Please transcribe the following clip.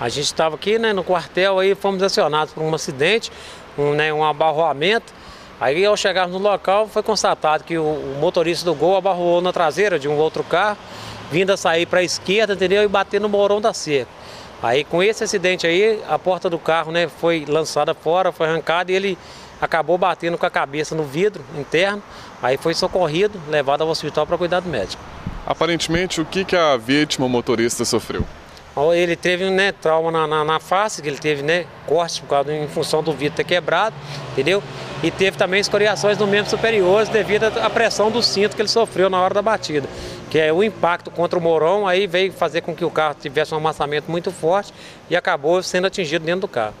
A gente estava aqui né, no quartel, aí fomos acionados por um acidente, um, né, um abarroamento. Aí ao chegarmos no local foi constatado que o, o motorista do Gol abarroou na traseira de um outro carro, vindo a sair para a esquerda, entendeu? E bater no morão da cerca. Aí com esse acidente aí, a porta do carro né, foi lançada fora, foi arrancada e ele acabou batendo com a cabeça no vidro interno. Aí foi socorrido, levado ao hospital para cuidado médico. Aparentemente, o que, que a vítima motorista sofreu? Ele teve né, trauma na, na, na, face, que ele teve né, corte por causa, em função do vidro ter quebrado, entendeu? E teve também escoriações no membro superior devido à pressão do cinto que ele sofreu na hora da batida, que é o impacto contra o morão, aí veio fazer com que o carro tivesse um amassamento muito forte e acabou sendo atingido dentro do carro.